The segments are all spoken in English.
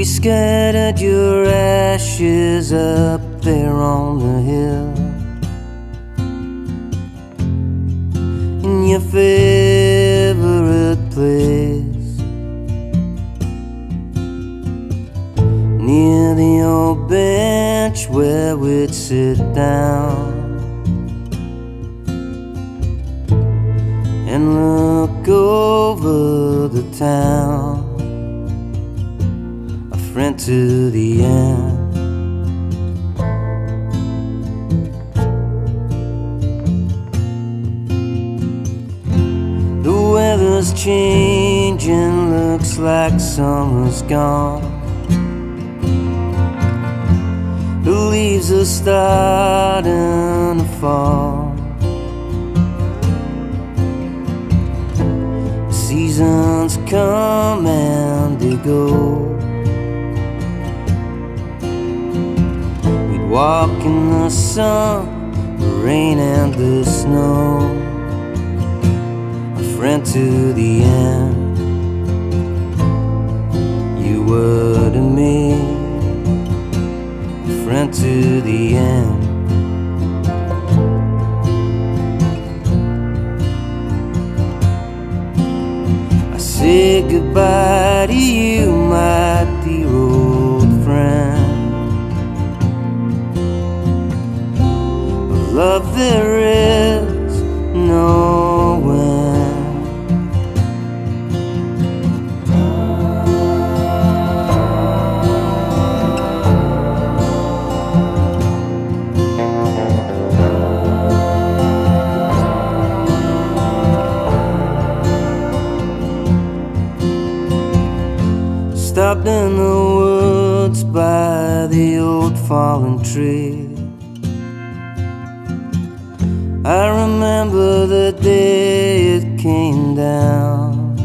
We scattered your ashes up there on the hill. In your favorite place. Near the old bench where we'd sit down. And look over the town to the end. The weather's changing, looks like summer's gone. The leaves are starting to fall. The seasons come and they go. Walk in the sun, the rain and the snow a friend to the end. You were to me, a friend to the end. I say goodbye to you, my Stopped in the woods by the old fallen tree. I remember the day it came down,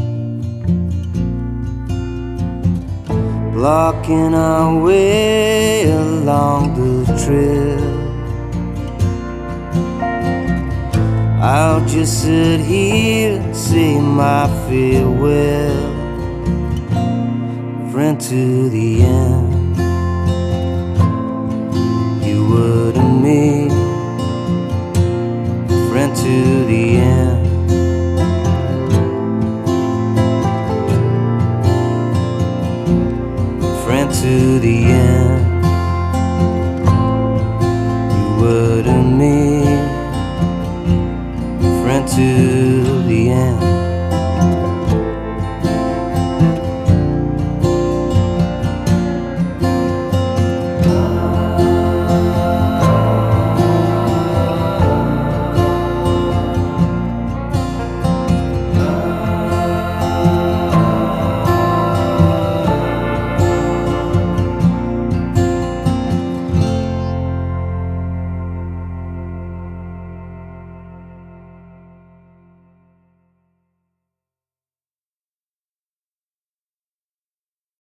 blocking our way along the trail. I'll just sit here and say my farewell, friend to the end. You were to me friend to the end. Friend to the end.